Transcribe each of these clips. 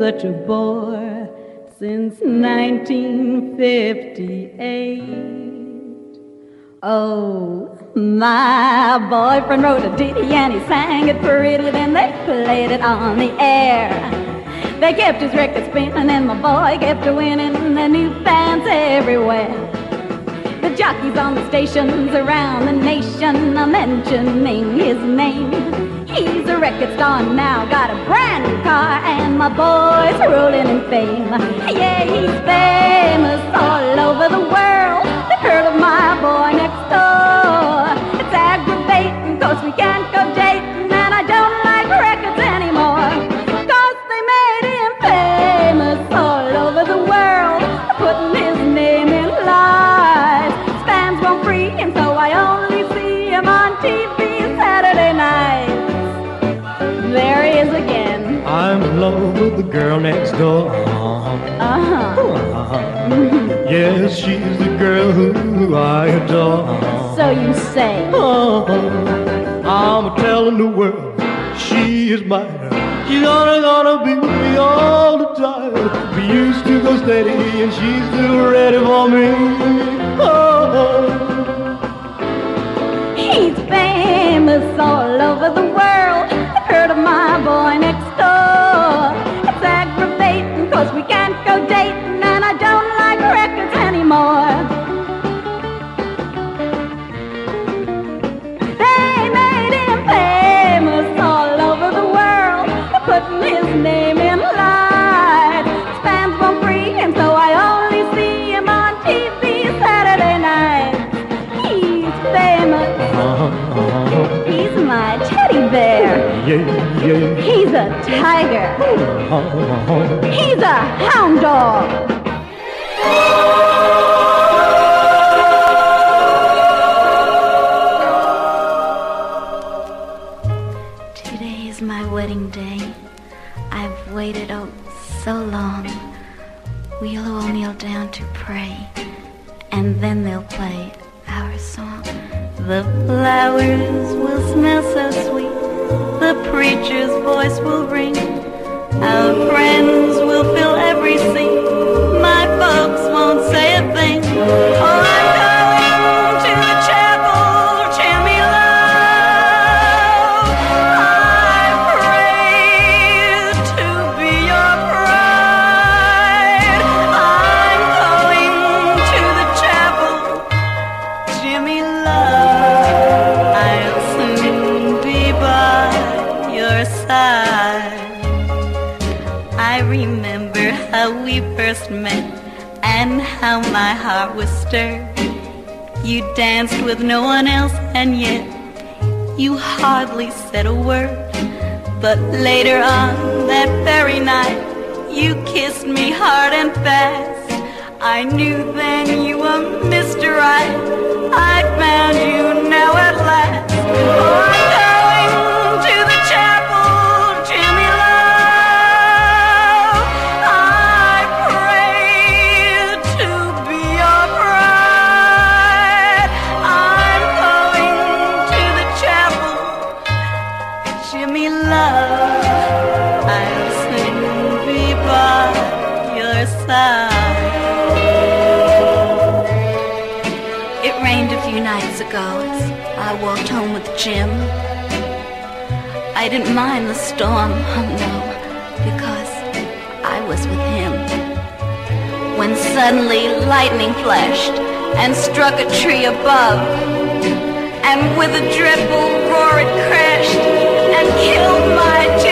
such a bore since 1958. Oh, my boyfriend wrote a ditty and he sang it pretty, then they played it on the air. They kept his record spinning and my boy kept winning and new fans everywhere. The jockeys on the stations around the nation are mentioning his name. He's a record star now, got a brand new car, and my boy's rolling in fame. Yeah, he's famous all over the world. They've heard of my boy next door. It's aggravating, cause we can't girl next door. Uh-huh. Yes, she's the girl who I adore. So you say. Oh, I'm telling the world she is mine. She's gonna, gonna be with me all the time. We used to go steady and she's still ready for me. He's a hound dog. Today is my wedding day. I've waited oh so long. We'll all kneel down to pray, and then they'll play our song. The flowers will smell so sweet. The preacher's voice will ring. Our friends sister. You danced with no one else, and yet you hardly said a word. But later on that very night, you kissed me hard and fast. I knew then you were Mr. Right. I found you now at last. Oh, Jim. I didn't mind the storm, no, because I was with him. When suddenly lightning flashed and struck a tree above, and with a dreadful roar it crashed and killed my Jim.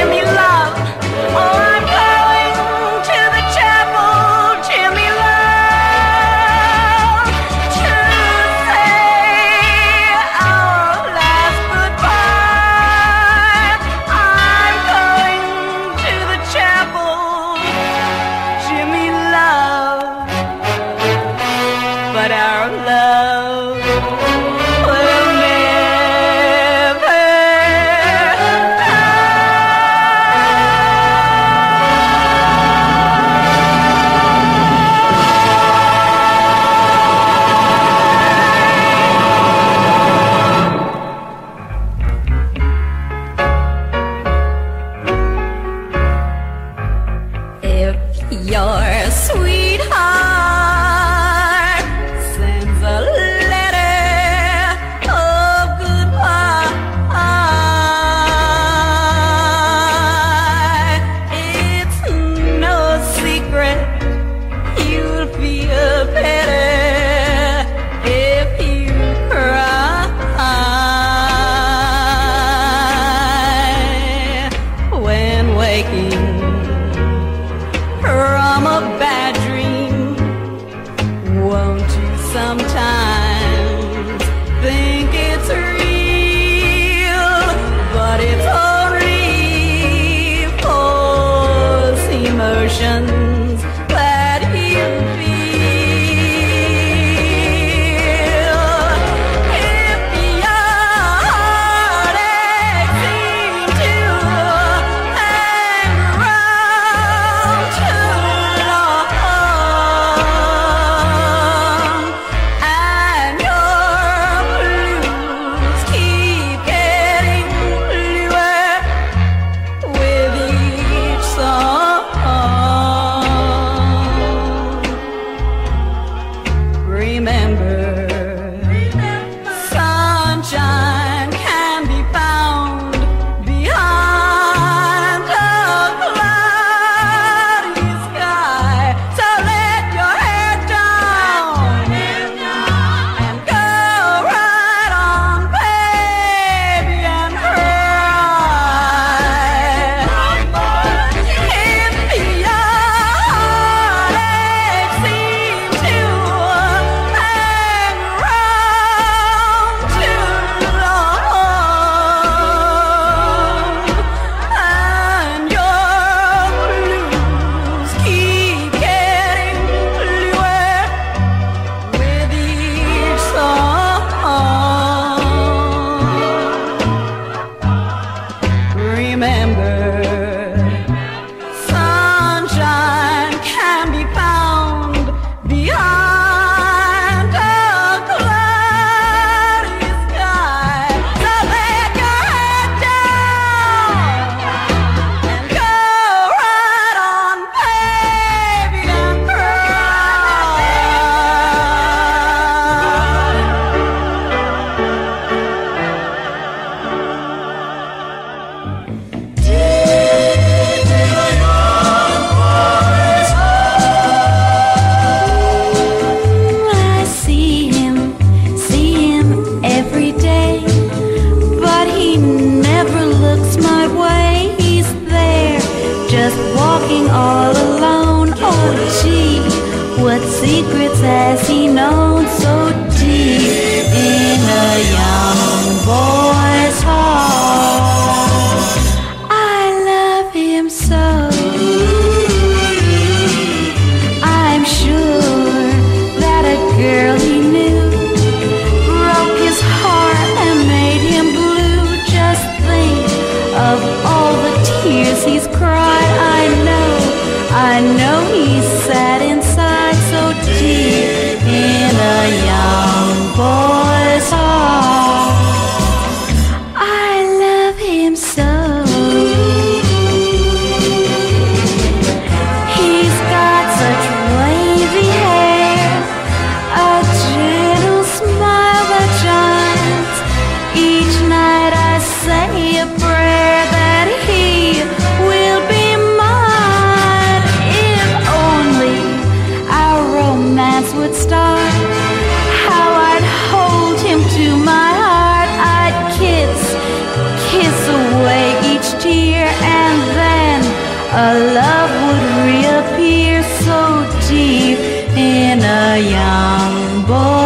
love would reappear so deep in a young boy.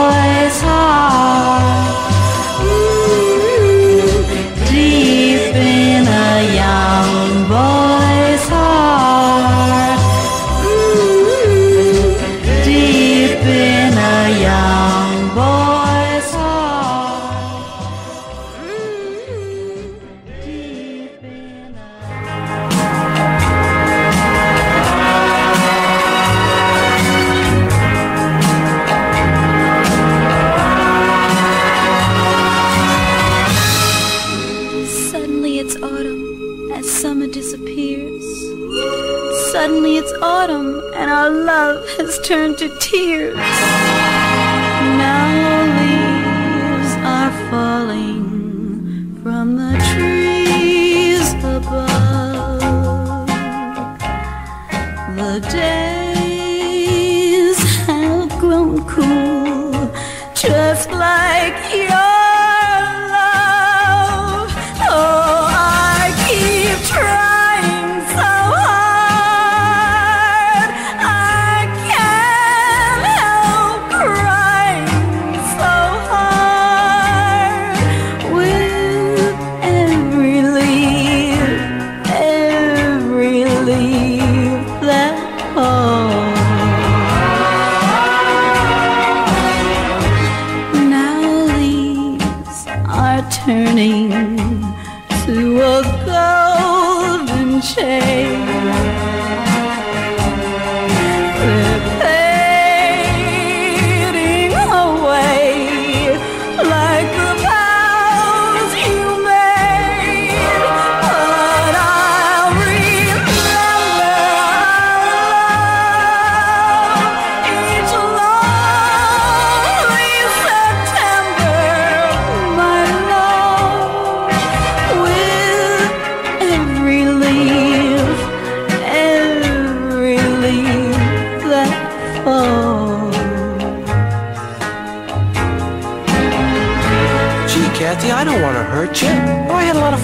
golden chain.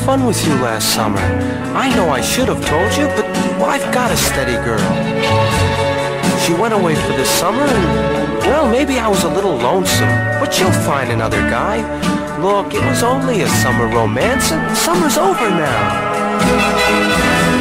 fun with you last summer. I know I should have told you, but well, I've got a steady girl. She went away for the summer and, well, maybe I was a little lonesome, but she'll find another guy. Look, it was only a summer romance and summer's over now.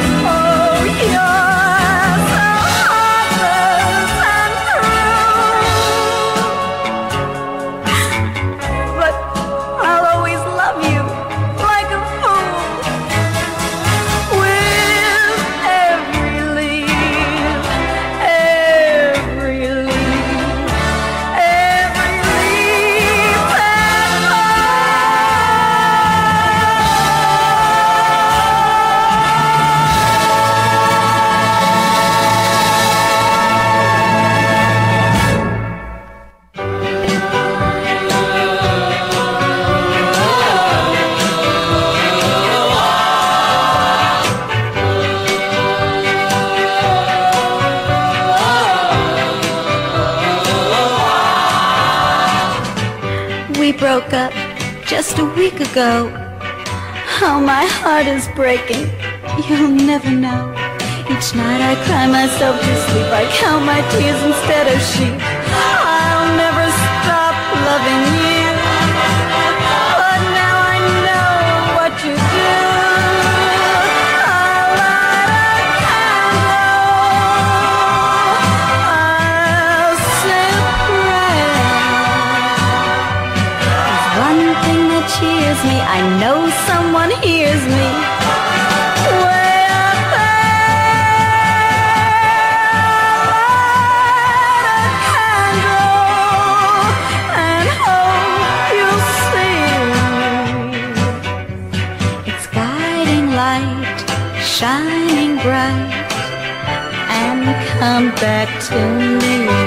just a week ago. How my heart is breaking, you'll never know. Each night I cry myself to sleep, I count my tears instead of sheep. I know someone hears me. A candle, and hope you see. It's guiding light, shining bright, and come back to me.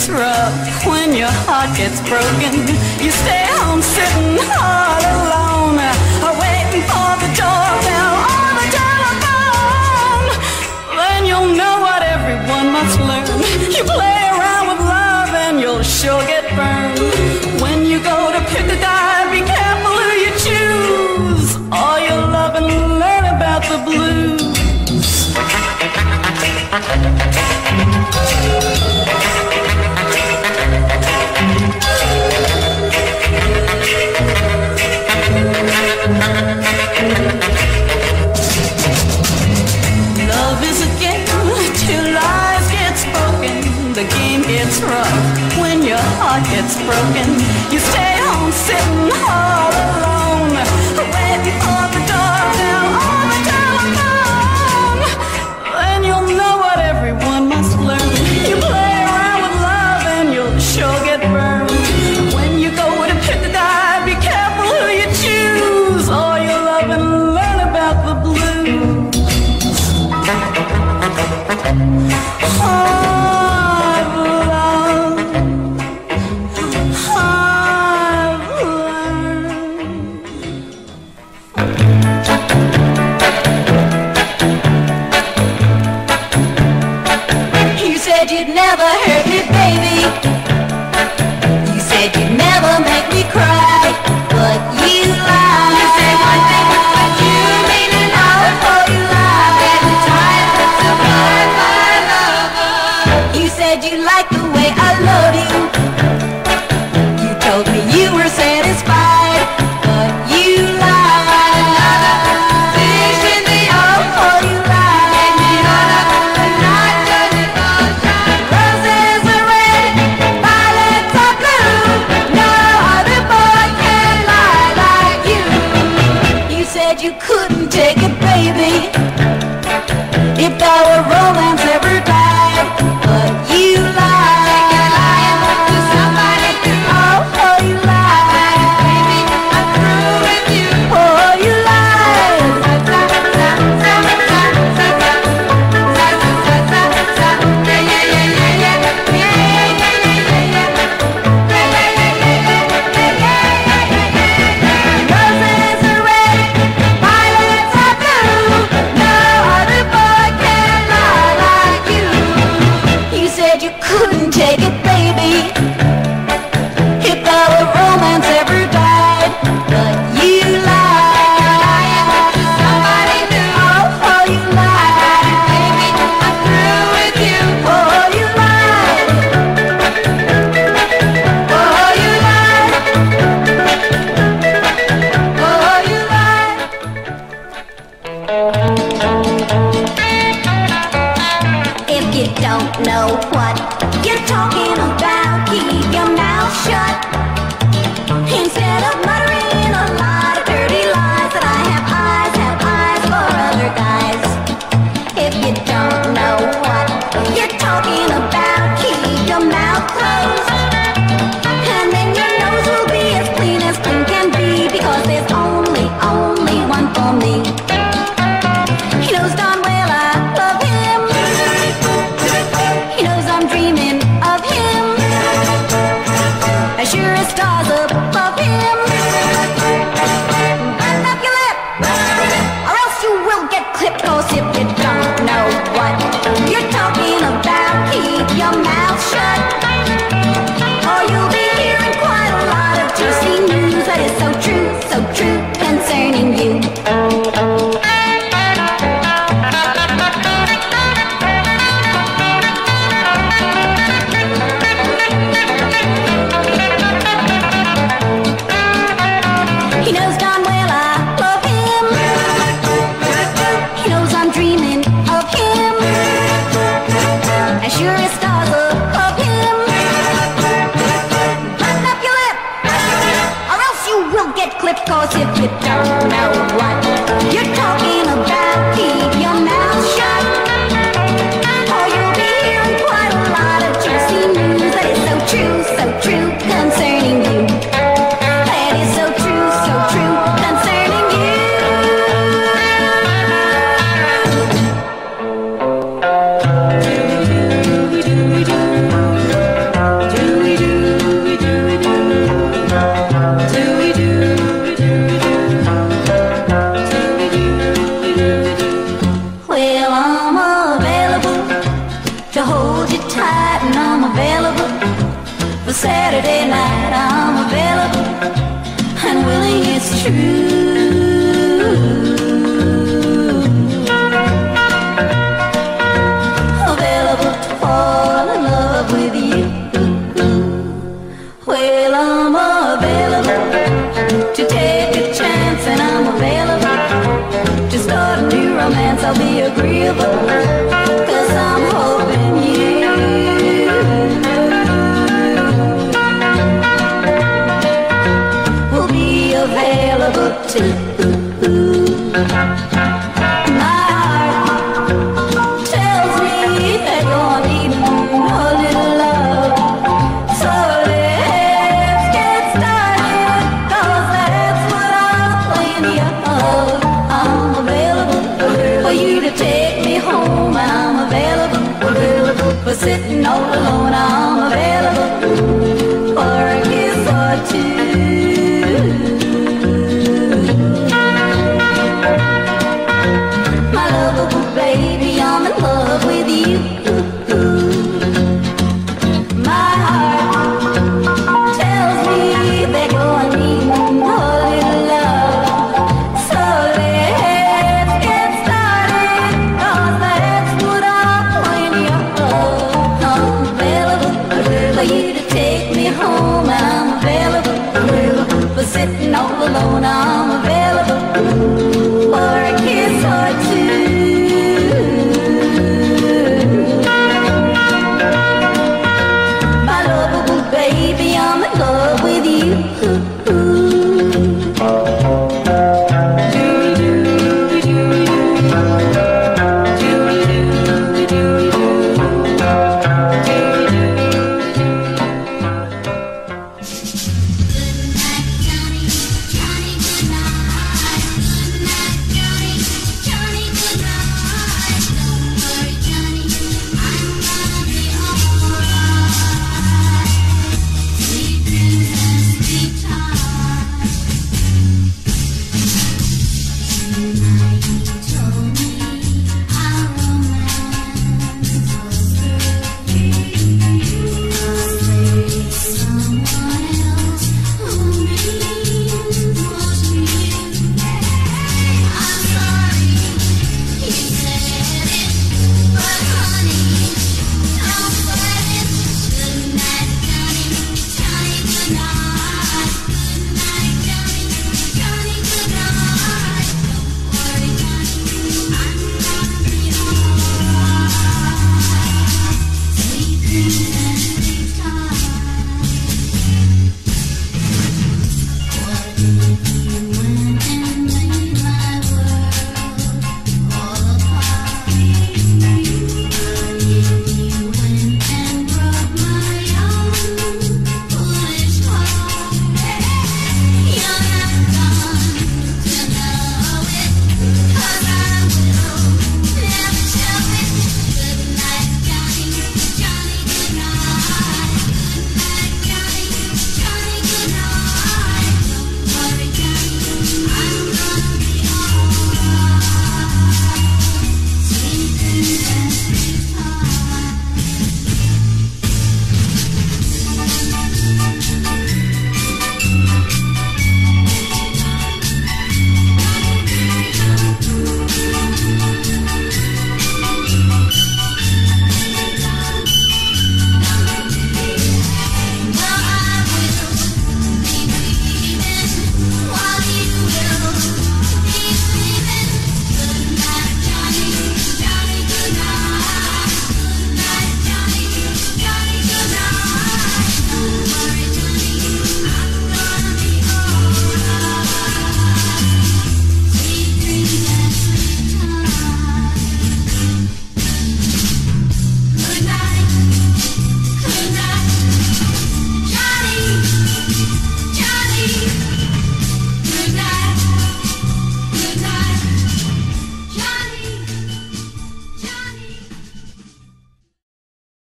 gets rough, when your heart gets broken, you stay home sitting hard alone. it's broken. You stay home sitting home. don't know what you're talking about. Keep your mouth shut.